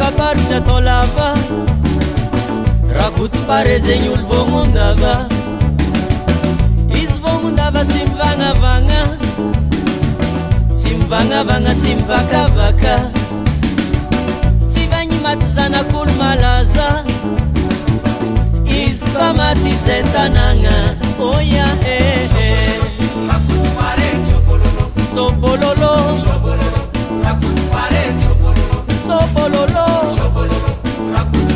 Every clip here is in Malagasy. kaparitra atao lafa ra kotopare zegny olo vôgnondava izy vognondava tsy mivagnavagna tsy mivagnavagna tsy mivakavaka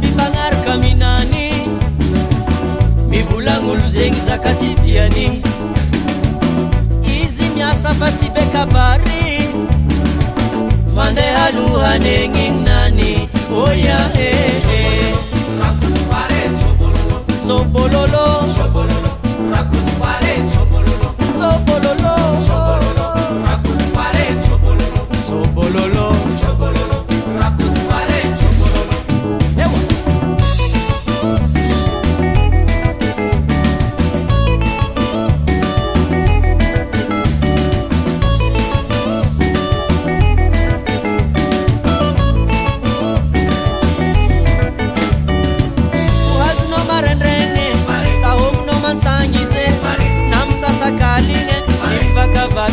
byfagnaraka aminany mivolagn'olo zegny zakatsydiany izy miasafa tsy bekabary mandehalohanegny ny nany oiae oh eh.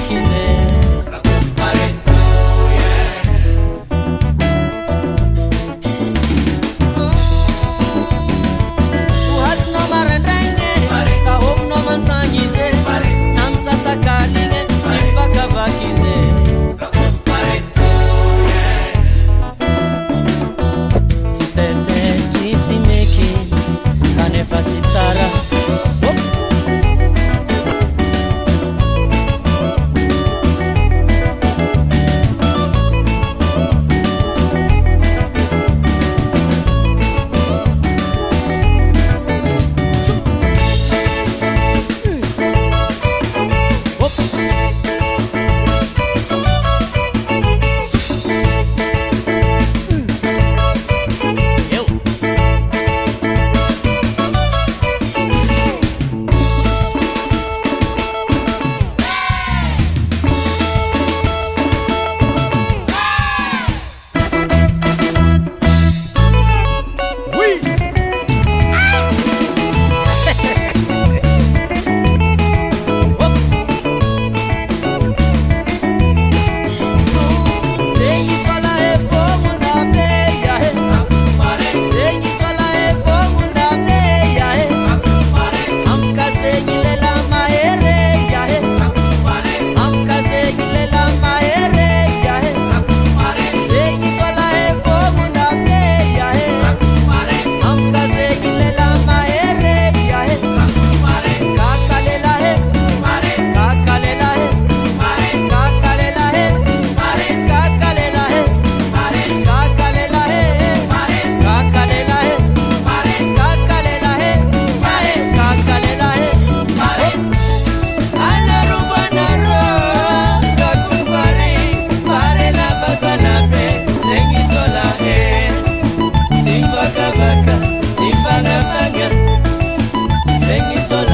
quiser. sing it so loud.